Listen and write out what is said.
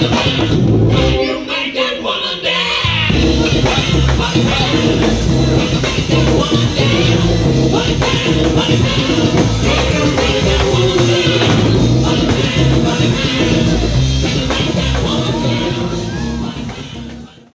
Money down, money down, money down.